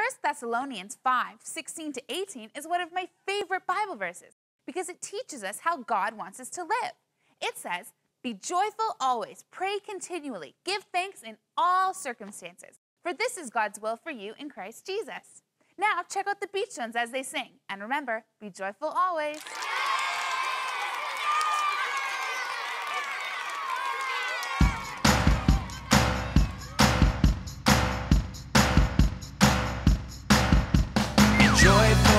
1 Thessalonians 5 16 to 18 is one of my favorite Bible verses because it teaches us how God wants us to live. It says, Be joyful always, pray continually, give thanks in all circumstances, for this is God's will for you in Christ Jesus. Now, check out the Beach Ones as they sing, and remember, be joyful always. Joyful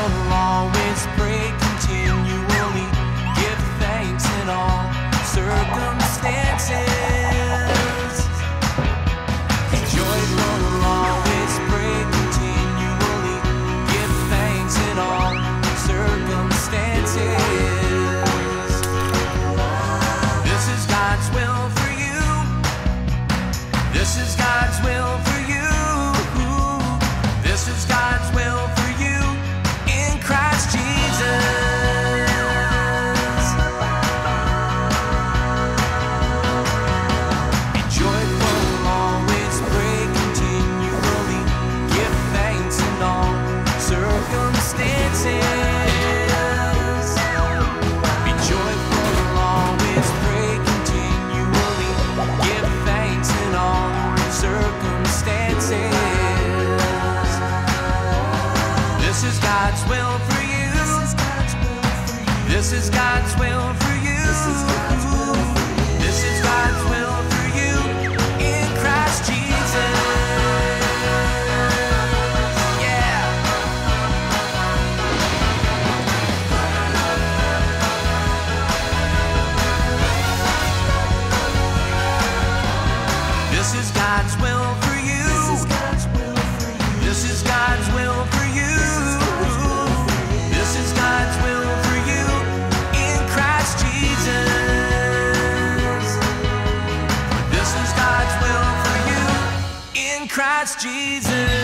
This is God's will for you. God's will for you. This is God's will for you. This is God's will for you in Christ Jesus. This is God's will for you in Christ Jesus.